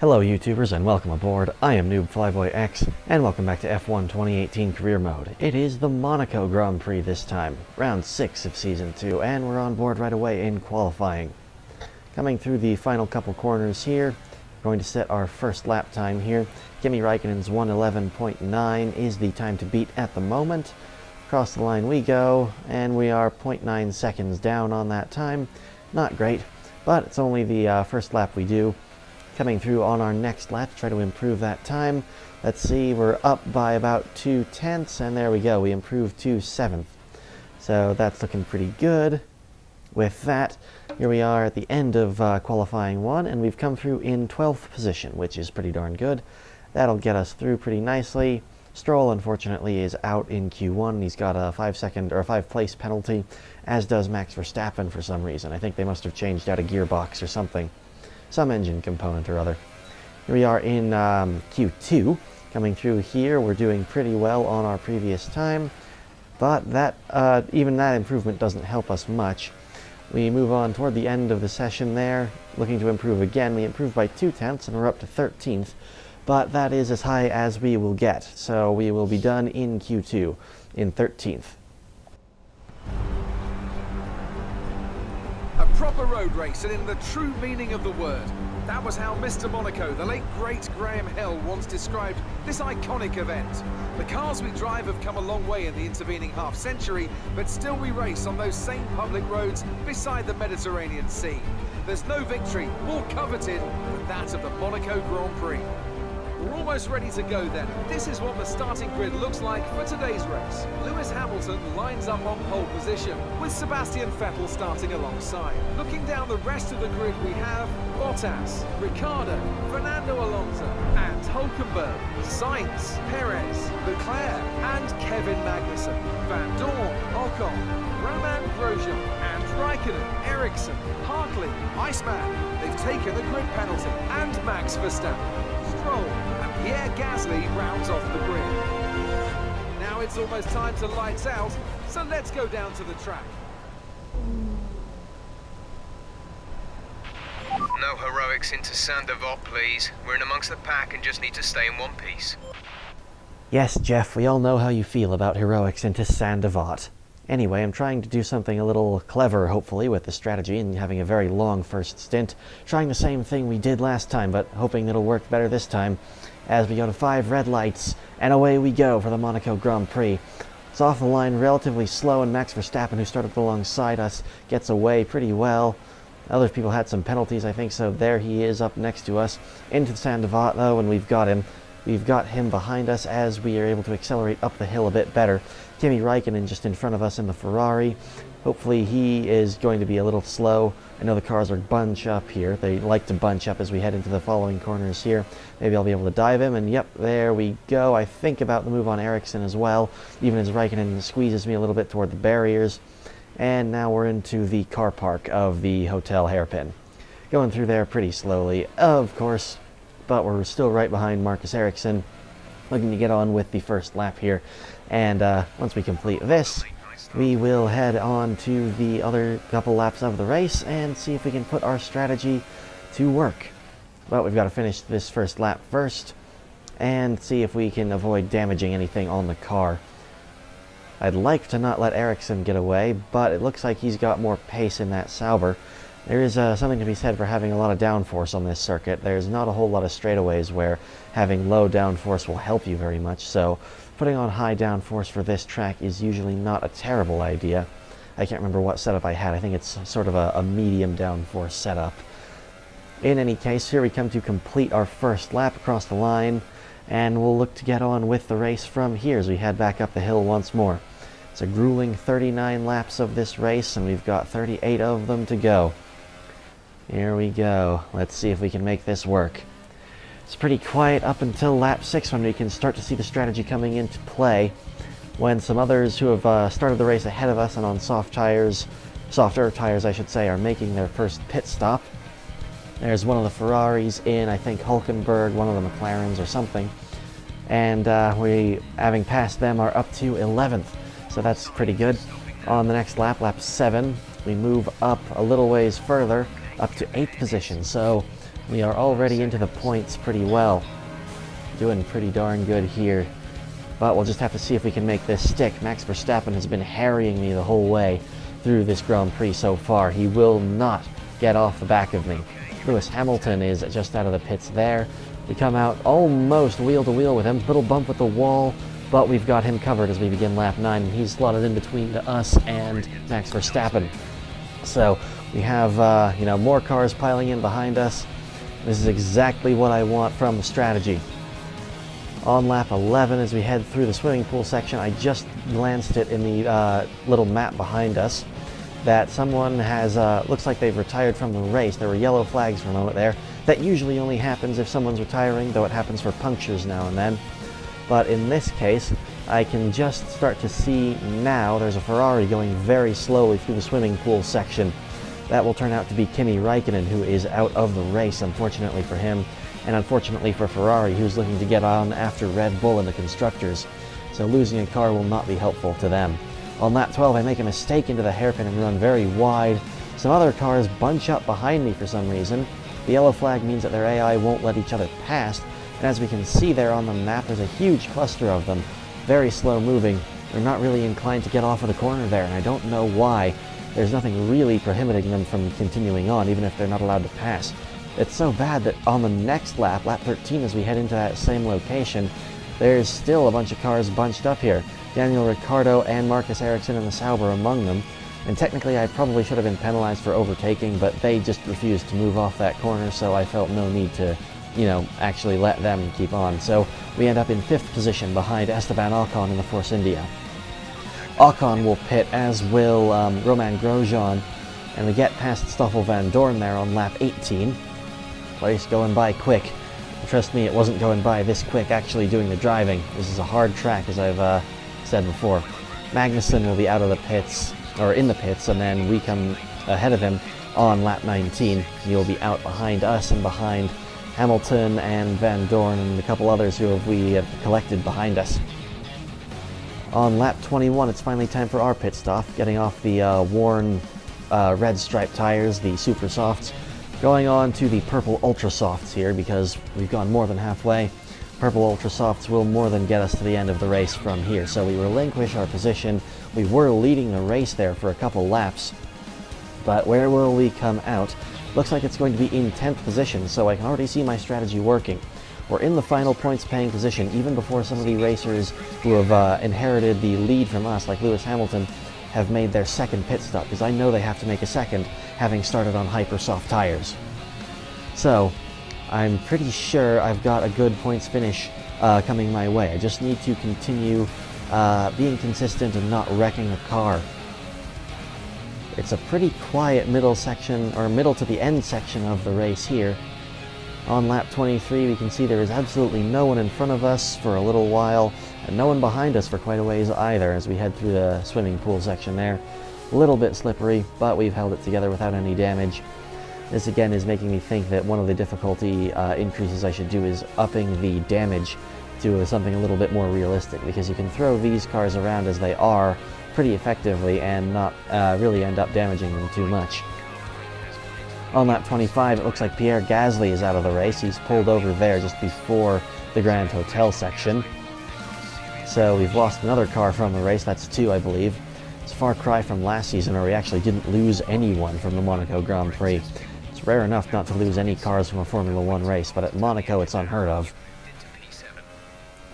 Hello YouTubers and welcome aboard. I am Noob Flyboy X and welcome back to F1 2018 Career Mode. It is the Monaco Grand Prix this time, round 6 of Season 2, and we're on board right away in qualifying. Coming through the final couple corners here, we're going to set our first lap time here. Kimi Raikkonen's 111.9 is the time to beat at the moment. Across the line we go, and we are 0.9 seconds down on that time. Not great, but it's only the uh, first lap we do coming through on our next lap to try to improve that time. Let's see, we're up by about two tenths, and there we go, we improved to seventh. So that's looking pretty good. With that, here we are at the end of uh, qualifying one, and we've come through in 12th position, which is pretty darn good. That'll get us through pretty nicely. Stroll, unfortunately, is out in Q1. He's got a five second or a five place penalty, as does Max Verstappen for some reason. I think they must have changed out a gearbox or something some engine component or other. Here we are in um, Q2. Coming through here, we're doing pretty well on our previous time, but that uh, even that improvement doesn't help us much. We move on toward the end of the session there, looking to improve again. We improve by two tenths and we're up to 13th, but that is as high as we will get, so we will be done in Q2 in 13th. Road race and in the true meaning of the word. That was how Mr. Monaco, the late great Graham Hill, once described this iconic event. The cars we drive have come a long way in the intervening half century, but still we race on those same public roads beside the Mediterranean Sea. There's no victory more coveted than that of the Monaco Grand Prix. We're almost ready to go then. This is what the starting grid looks like for today's race. Lewis Hamilton lines up on pole position, with Sebastian Vettel starting alongside. Looking down the rest of the grid we have Bottas, Ricciardo, Fernando Alonso, and Hulkenberg, Sainz, Perez, Leclerc, and Kevin Magnussen. Vandoorne, Ocon, Romain Grosjean, and Raikkonen, Ericsson, Hartley, Iceman. They've taken the grid penalty, and Max Verstappen. Stroll, Pierre Gasly rounds off the grid. Now it's almost time to lights out, so let's go down to the track. No heroics into Saint-Devote, please. We're in amongst the pack and just need to stay in one piece. Yes, Jeff, we all know how you feel about heroics into Saint-Devote. Anyway, I'm trying to do something a little clever, hopefully, with the strategy and having a very long first stint. Trying the same thing we did last time, but hoping it'll work better this time. As we go to five red lights, and away we go for the Monaco Grand Prix. It's off the line relatively slow, and Max Verstappen, who started alongside us, gets away pretty well. Other people had some penalties, I think, so there he is up next to us. Into the though, and we've got him. We've got him behind us as we are able to accelerate up the hill a bit better. Kimi Raikkonen just in front of us in the Ferrari. Hopefully he is going to be a little slow. I know the cars are bunch up here. They like to bunch up as we head into the following corners here. Maybe I'll be able to dive him, and yep, there we go. I think about the move on Ericsson as well, even as Raikkonen squeezes me a little bit toward the barriers. And now we're into the car park of the hotel hairpin. Going through there pretty slowly, of course, but we're still right behind Marcus Ericsson, looking to get on with the first lap here. And uh, once we complete this, we will head on to the other couple laps of the race and see if we can put our strategy to work. But we've got to finish this first lap first and see if we can avoid damaging anything on the car. I'd like to not let Ericsson get away, but it looks like he's got more pace in that Sauber. There is uh, something to be said for having a lot of downforce on this circuit. There's not a whole lot of straightaways where having low downforce will help you very much, so putting on high downforce for this track is usually not a terrible idea. I can't remember what setup I had. I think it's sort of a, a medium downforce setup. In any case, here we come to complete our first lap across the line, and we'll look to get on with the race from here as we head back up the hill once more. It's a grueling 39 laps of this race, and we've got 38 of them to go. Here we go. Let's see if we can make this work. It's pretty quiet up until lap 6 when we can start to see the strategy coming into play. When some others who have uh, started the race ahead of us and on soft tires, softer tires I should say, are making their first pit stop. There's one of the Ferraris in, I think Hulkenberg, one of the McLarens or something. And uh, we, having passed them, are up to 11th. So that's pretty good. On the next lap, lap 7, we move up a little ways further up to 8th position. So We are already into the points pretty well. Doing pretty darn good here. But we'll just have to see if we can make this stick. Max Verstappen has been harrying me the whole way through this Grand Prix so far. He will not get off the back of me. Lewis Hamilton is just out of the pits there. We come out almost wheel to wheel with him. Little bump with the wall, but we've got him covered as we begin lap 9, and he's slotted in between us and Max Verstappen. So we have, uh, you know, more cars piling in behind us. This is exactly what I want from the strategy. On lap 11, as we head through the swimming pool section, I just glanced it in the uh, little map behind us that someone has, uh, looks like they've retired from the race. There were yellow flags for a moment there. That usually only happens if someone's retiring, though it happens for punctures now and then. But in this case, I can just start to see now there's a Ferrari going very slowly through the swimming pool section. That will turn out to be Kimi Raikkonen, who is out of the race, unfortunately for him, and unfortunately for Ferrari, who's looking to get on after Red Bull in the Constructors. So losing a car will not be helpful to them. On lap 12, I make a mistake into the hairpin and run very wide. Some other cars bunch up behind me for some reason. The yellow flag means that their AI won't let each other pass, and as we can see there on the map, there's a huge cluster of them, very slow moving. They're not really inclined to get off of the corner there, and I don't know why. There's nothing really prohibiting them from continuing on, even if they're not allowed to pass. It's so bad that on the next lap, lap 13, as we head into that same location, there's still a bunch of cars bunched up here. Daniel Ricciardo and Marcus Ericsson and the Sauber among them. And technically I probably should have been penalized for overtaking, but they just refused to move off that corner, so I felt no need to, you know, actually let them keep on. So we end up in fifth position behind Esteban Ocon in the Force India. Ocon will pit, as will um, Romain Grosjean, and we get past Stoffel Vandoorne there on lap 18. Place going by quick. Trust me, it wasn't going by this quick actually doing the driving. This is a hard track, as I've uh, said before. Magnussen will be out of the pits, or in the pits, and then we come ahead of him on lap 19. He'll be out behind us and behind Hamilton and Vandoorne and a couple others who have we have collected behind us. On lap 21, it's finally time for our pit stop, getting off the uh, worn uh, red stripe tires, the super softs, going on to the purple ultra softs here because we've gone more than halfway. Purple ultra softs will more than get us to the end of the race from here, so we relinquish our position. We were leading the race there for a couple laps, but where will we come out? Looks like it's going to be in 10th position, so I can already see my strategy working. We're in the final points paying position, even before some of the racers who have uh, inherited the lead from us, like Lewis Hamilton, have made their second pit stop, because I know they have to make a second, having started on hyper soft tires. So, I'm pretty sure I've got a good points finish uh, coming my way. I just need to continue uh, being consistent and not wrecking the car. It's a pretty quiet middle section, or middle to the end section of the race here. On lap 23, we can see there is absolutely no one in front of us for a little while, and no one behind us for quite a ways either as we head through the swimming pool section there. A little bit slippery, but we've held it together without any damage. This again is making me think that one of the difficulty uh, increases I should do is upping the damage to something a little bit more realistic, because you can throw these cars around as they are pretty effectively and not uh, really end up damaging them too much. On lap 25, it looks like Pierre Gasly is out of the race. He's pulled over there just before the Grand Hotel section. So we've lost another car from the race. That's two, I believe. It's a far cry from last season where we actually didn't lose anyone from the Monaco Grand Prix. It's rare enough not to lose any cars from a Formula One race, but at Monaco it's unheard of.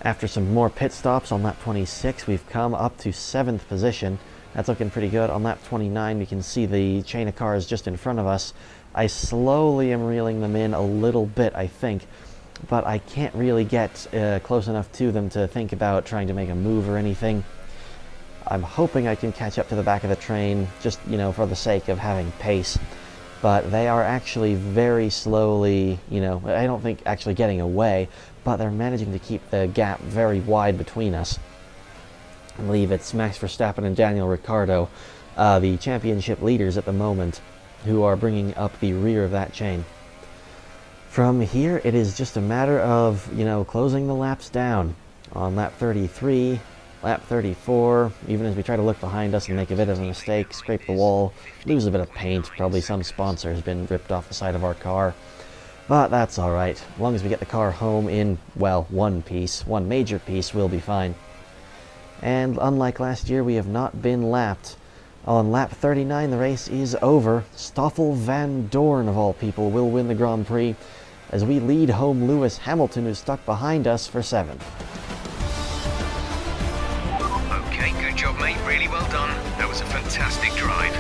After some more pit stops on lap 26, we've come up to 7th position. That's looking pretty good. On lap 29, we can see the chain of cars just in front of us. I slowly am reeling them in a little bit, I think, but I can't really get uh, close enough to them to think about trying to make a move or anything. I'm hoping I can catch up to the back of the train, just, you know, for the sake of having pace. But they are actually very slowly, you know, I don't think actually getting away, but they're managing to keep the gap very wide between us. I believe it's Max Verstappen and Daniel Ricciardo, uh, the championship leaders at the moment, who are bringing up the rear of that chain. From here, it is just a matter of, you know, closing the laps down. On lap 33, lap 34, even as we try to look behind us and make a bit of a mistake, scrape the wall, lose a bit of paint, probably some sponsor has been ripped off the side of our car. But that's alright. As long as we get the car home in, well, one piece, one major piece, we'll be fine. And unlike last year, we have not been lapped. On lap 39, the race is over. Stoffel Vandoorne, of all people, will win the Grand Prix as we lead home Lewis Hamilton, who's stuck behind us for seventh. Okay, good job, mate. Really well done. That was a fantastic drive.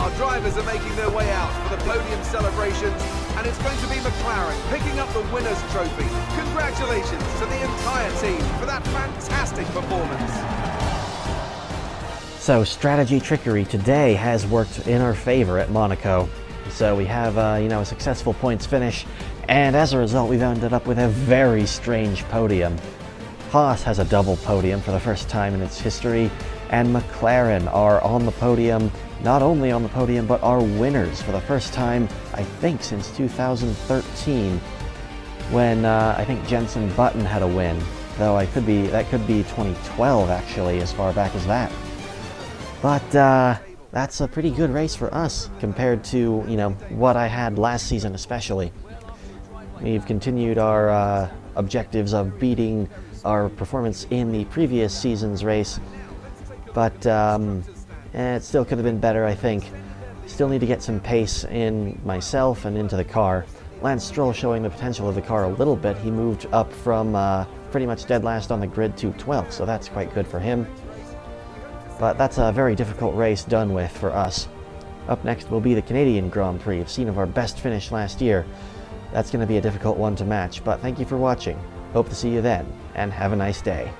Our drivers are making their way out for the podium celebrations, and it's going to be McLaren picking up the winner's trophy. Congratulations to the entire team for that fantastic performance. So strategy trickery today has worked in our favor at Monaco. So we have, uh, you know, a successful points finish, and as a result, we've ended up with a very strange podium. Haas has a double podium for the first time in its history, and McLaren are on the podium, not only on the podium, but are winners for the first time, I think, since 2013, when uh, I think Jenson Button had a win. Though I could be, that could be 2012 actually, as far back as that. But uh, that's a pretty good race for us compared to, you know, what I had last season especially. We've continued our uh, objectives of beating our performance in the previous season's race, but um, eh, it still could have been better, I think. Still need to get some pace in myself and into the car. Lance Stroll showing the potential of the car a little bit. He moved up from uh, pretty much dead last on the grid to 12th, so that's quite good for him. But that's a very difficult race done with for us. Up next will be the Canadian Grand Prix, a scene of our best finish last year. That's going to be a difficult one to match, but thank you for watching. Hope to see you then, and have a nice day.